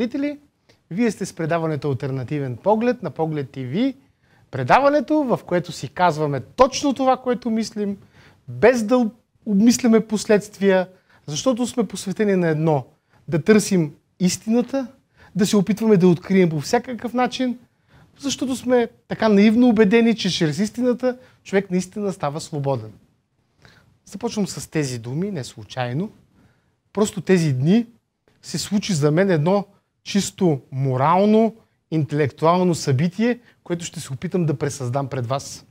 зрители! Вие сте с предаването Альтернативен поглед на Поглед ТВ. Предаването, в което си казваме точно това, което мислим, без да обмисляме последствия, защото сме посветени на едно – да търсим истината, да се опитваме да открием по всякакъв начин, защото сме така наивно убедени, че чрез истината човек наистина става свободен. Започвам с тези думи, не случайно. Просто тези дни се случи за мен едно чисто морално, интелектуално събитие, което ще се опитам да пресъздам пред вас.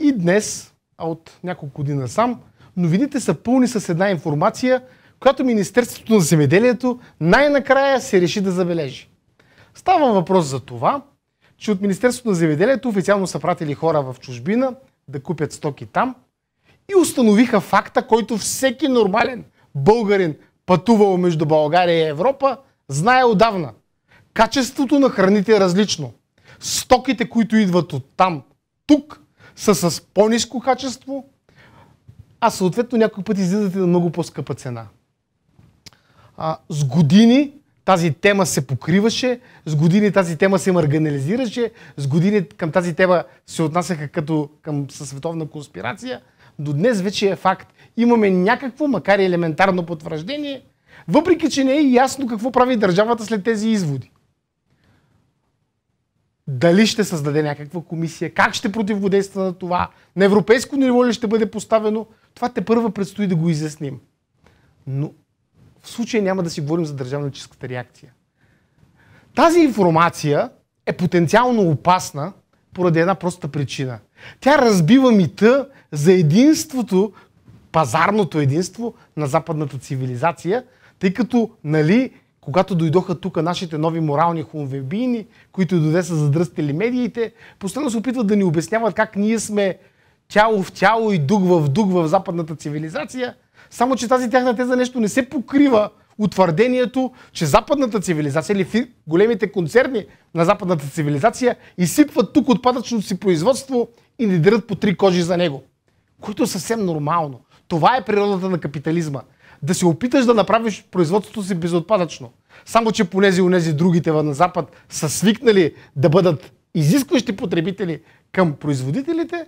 И днес, а от няколко година сам, новините са пълни с една информация, която Министерството на земеделието най-накрая се реши да забележи. Става въпрос за това, че от Министерството на земеделието официално са пратили хора в чужбина да купят стоки там и установиха факта, който всеки нормален българин, пътувал между България и Европа, знае отдавна. Качеството на храните е различно. Стоките, които идват от там, тук, са с по-низко качество, а съответно някой път излизат и на много по-скъпа цена. А, с години тази тема се покриваше, с години тази тема се марганализираше, с години към тази тема се отнасяха като към със световна конспирация, до днес вече е факт. Имаме някакво, макар и елементарно потвърждение, въпреки че не е ясно какво прави държавата след тези изводи. Дали ще създаде някаква комисия, как ще противодейства на това, на европейско ниво ли ще бъде поставено, това те първа предстои да го изясним. Но в случая няма да си говорим за държавническата реакция. Тази информация е потенциално опасна поради една проста причина. Тя разбива мита за единството, пазарното единство на западната цивилизация, тъй като, нали, когато дойдоха тук нашите нови морални хунвебини, които дойде са задръстили медиите, постоянно се опитват да ни обясняват как ние сме тяло в тяло и дух в дух в западната цивилизация – само, че тази тяхна теза нещо не се покрива утвърдението, че западната цивилизация или големите концерни на западната цивилизация изсипват тук отпадъчното си производство и не дърят по три кожи за него. Което е съвсем нормално. Това е природата на капитализма. Да се опиташ да направиш производството си безотпадъчно. Само, че понези унези другите на Запад са свикнали да бъдат изискващи потребители към производителите,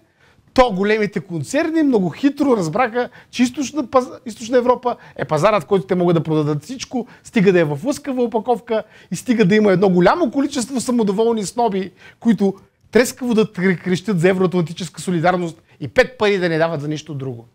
то големите концерни много хитро разбраха, че източна, източна Европа е пазарът, който те могат да продадат всичко, стига да е в лъскава опаковка и стига да има едно голямо количество самодоволни сноби, които трескаво да крещят за евроатлантическа солидарност и пет пари да не дават за нищо друго.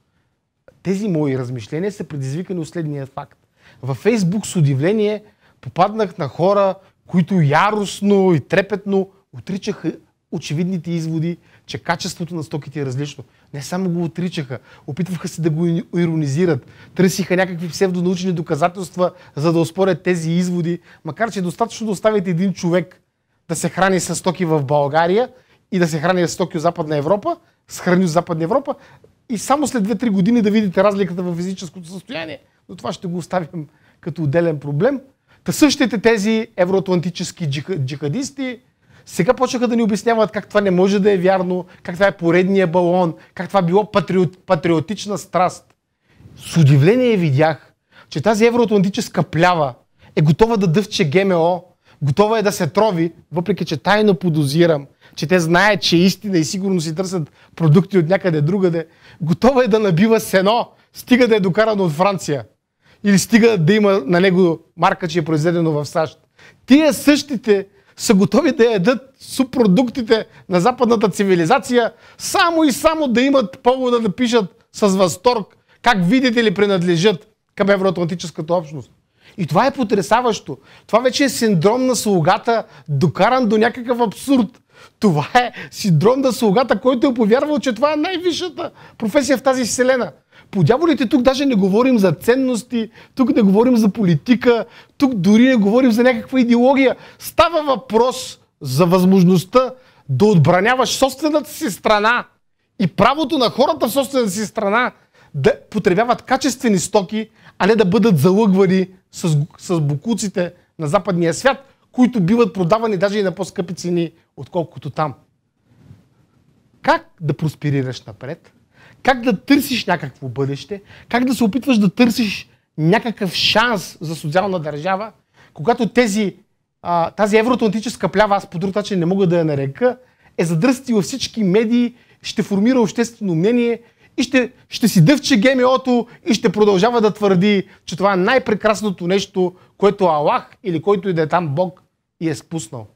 Тези мои размишления са предизвикани от следния факт. Във Фейсбук с удивление попаднах на хора, които яростно и трепетно отричаха очевидните изводи, че качеството на стоките е различно. Не само го отричаха, опитваха се да го иронизират, търсиха някакви псевдонаучни доказателства, за да оспорят тези изводи, макар че е достатъчно да оставите един човек да се храни с стоки в България и да се храни с стоки от Западна Европа, с храни от Западна Европа и само след 2-3 години да видите разликата в физическото състояние. Но това ще го оставим като отделен проблем. Та същите тези евроатлантически джихадисти, сега почнаха да ни обясняват как това не може да е вярно, как това е поредния балон, как това било патриот, патриотична страст. С удивление видях, че тази евроатлантическа плява е готова да дъвче ГМО, готова е да се трови, въпреки че тайно подозирам, че те знаят, че е истина и сигурно си търсят продукти от някъде другаде. Готова е да набива сено, стига да е докарано от Франция. Или стига да има на него марка, че е произведено в САЩ. Тия същите са готови да ядат субпродуктите на западната цивилизация, само и само да имат повода да пишат с възторг как видите ли принадлежат към евроатлантическата общност. И това е потрясаващо. Това вече е синдром на слугата, докаран до някакъв абсурд. Това е синдром на слугата, който е повярвал, че това е най-висшата професия в тази вселена. По дяволите тук даже не говорим за ценности, тук не говорим за политика, тук дори не говорим за някаква идеология. Става въпрос за възможността да отбраняваш собствената си страна и правото на хората в собствената си страна да потребяват качествени стоки, а не да бъдат залъгвани с, с букуците на западния свят, които биват продавани даже и на по-скъпи цени, отколкото там. Как да просперираш напред? как да търсиш някакво бъдеще, как да се опитваш да търсиш някакъв шанс за социална държава, когато тези, а, тази евроатлантическа плява, аз по друг начин не мога да я нарека, е задръсти във всички медии, ще формира обществено мнение и ще, ще си дъвче ГМО-то и ще продължава да твърди, че това е най-прекрасното нещо, което Аллах или който и да е там Бог и е спуснал.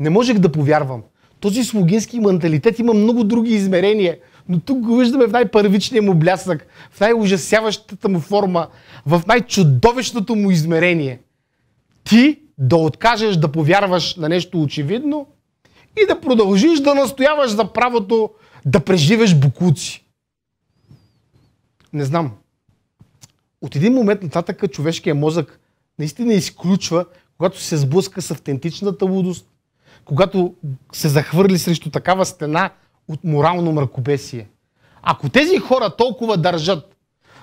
Не можех да повярвам. Този слугински менталитет има много други измерения, но тук го виждаме в най-първичния му блясък, в най-ужасяващата му форма, в най-чудовищното му измерение. Ти да откажеш да повярваш на нещо очевидно и да продължиш да настояваш за правото да преживеш букуци. Не знам. От един момент нататък човешкия мозък наистина изключва, когато се сблъска с автентичната лудост, когато се захвърли срещу такава стена от морално мракобесие. Ако тези хора толкова държат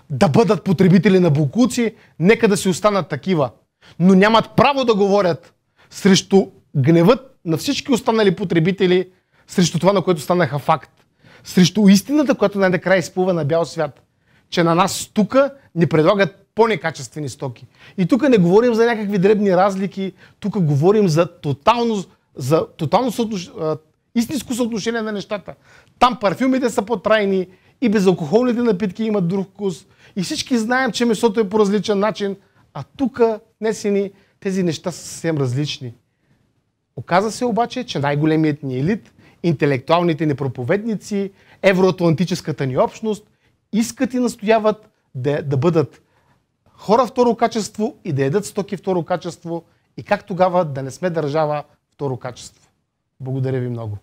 да бъдат потребители на букуци, нека да си останат такива. Но нямат право да говорят срещу гневът на всички останали потребители, срещу това, на което станаха факт. Срещу истината, която най-накрая изплува на бял свят. Че на нас тук ни предлагат по-некачествени стоки. И тук не говорим за някакви дребни разлики, тук говорим за тотално, за тотално съотнош... истинско съотношение на нещата. Там парфюмите са по-трайни и безалкохолните напитки имат друг вкус. И всички знаем, че месото е по различен начин, а тук днесени тези неща са съвсем различни. Оказа се обаче, че най-големият ни елит, интелектуалните ни проповедници, евроатлантическата ни общност искат и настояват да, да бъдат хора второ качество и да ядат стоки второ качество и как тогава да не сме държава второ качество. Благодаря ви много.